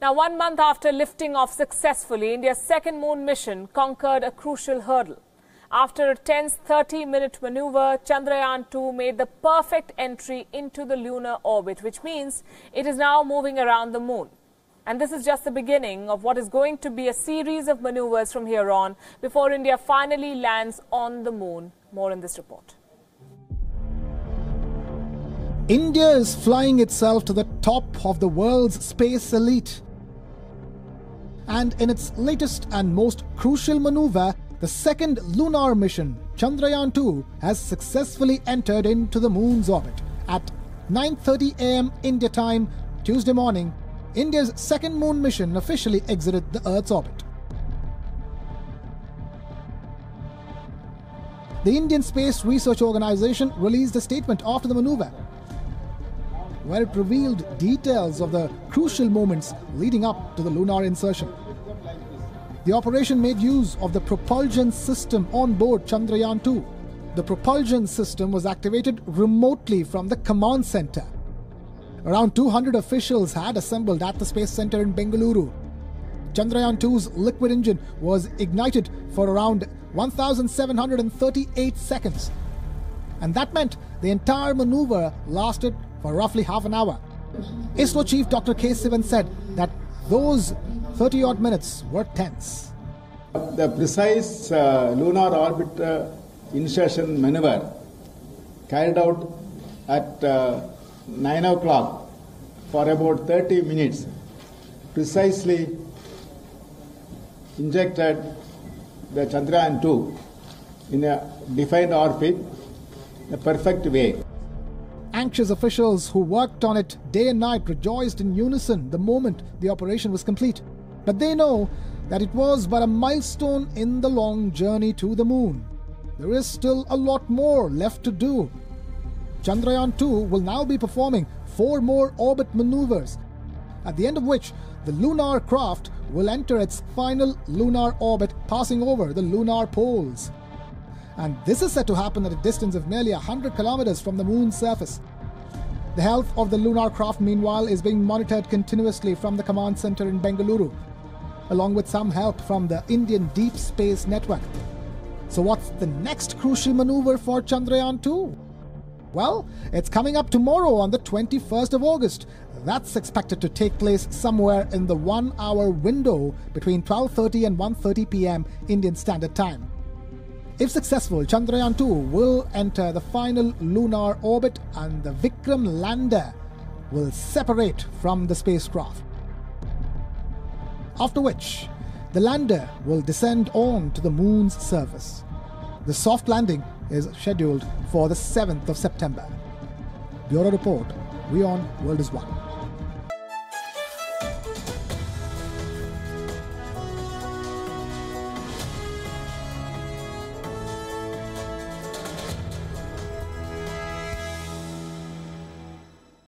Now, one month after lifting off successfully, India's second moon mission conquered a crucial hurdle. After a tense 30 minute maneuver, Chandrayaan 2 made the perfect entry into the lunar orbit, which means it is now moving around the moon. And this is just the beginning of what is going to be a series of maneuvers from here on before India finally lands on the moon. More in this report. India is flying itself to the top of the world's space elite. And in its latest and most crucial maneuver, the second lunar mission, Chandrayaan 2, has successfully entered into the moon's orbit. At 9:30 a.m. India time, Tuesday morning, India's second moon mission officially exited the Earth's orbit. The Indian Space Research Organization released a statement after the maneuver where it revealed details of the crucial moments leading up to the lunar insertion. The operation made use of the propulsion system on board Chandrayaan 2. The propulsion system was activated remotely from the command center. Around 200 officials had assembled at the Space Center in Bengaluru. Chandrayaan 2's liquid engine was ignited for around 1,738 seconds. And that meant the entire maneuver lasted for roughly half an hour. ISRO chief Dr. K. Sivan said that those 30 odd minutes were tense. The precise uh, lunar orbit uh, insertion maneuver carried out at uh, 9 o'clock for about 30 minutes precisely injected the Chandrayaan 2 in a defined orbit in a perfect way. Anxious officials who worked on it day and night rejoiced in unison the moment the operation was complete. But they know that it was but a milestone in the long journey to the moon. There is still a lot more left to do. Chandrayaan 2 will now be performing four more orbit maneuvers, at the end of which the lunar craft will enter its final lunar orbit, passing over the lunar poles. And this is set to happen at a distance of nearly 100 kilometers from the moon's surface. The health of the lunar craft, meanwhile, is being monitored continuously from the command center in Bengaluru, along with some help from the Indian Deep Space Network. So, what's the next crucial maneuver for Chandrayaan 2? Well, it's coming up tomorrow on the 21st of August. That's expected to take place somewhere in the 1-hour window between 12:30 and 1:30 p.m. Indian Standard Time. If successful, Chandrayaan 2 will enter the final lunar orbit and the Vikram lander will separate from the spacecraft. After which, the lander will descend on to the moon's surface. The soft landing is scheduled for the 7th of September. Bureau Report, WION World is One.